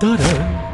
Ta-da!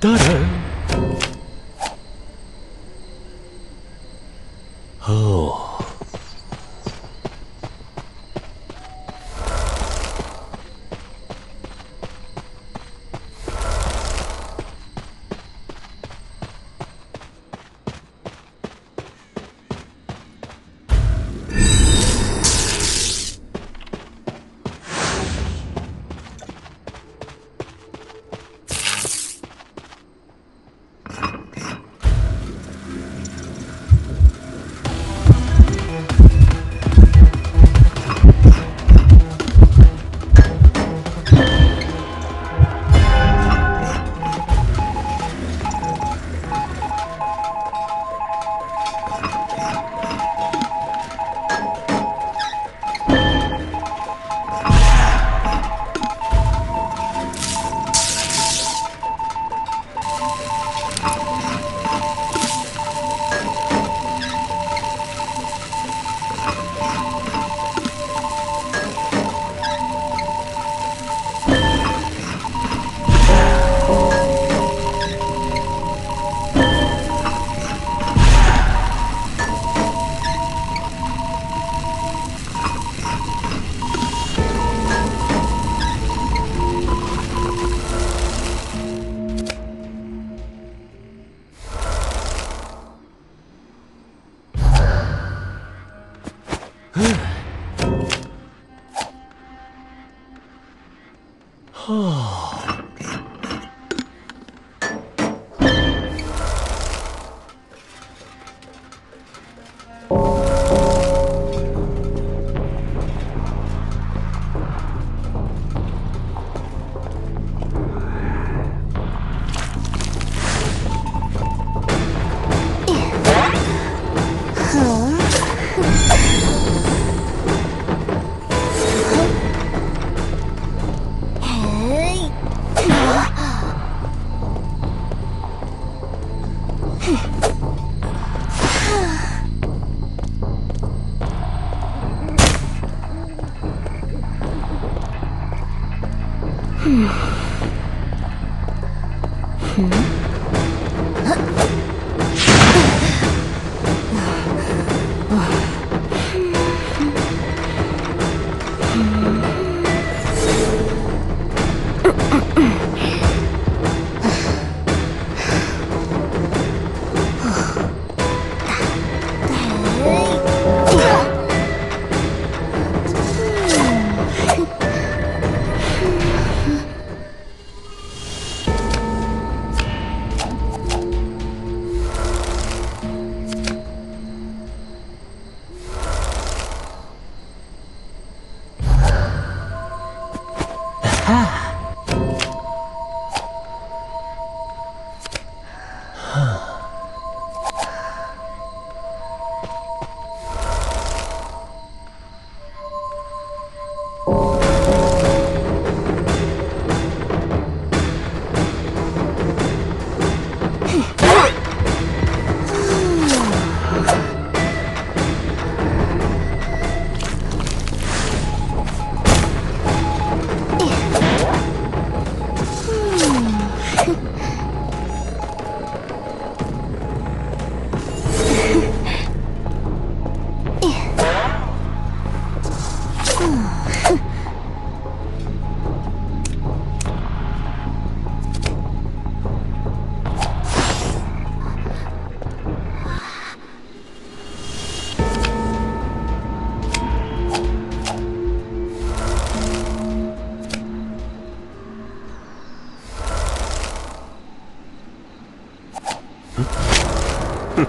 的人。Huh? Huh. 呃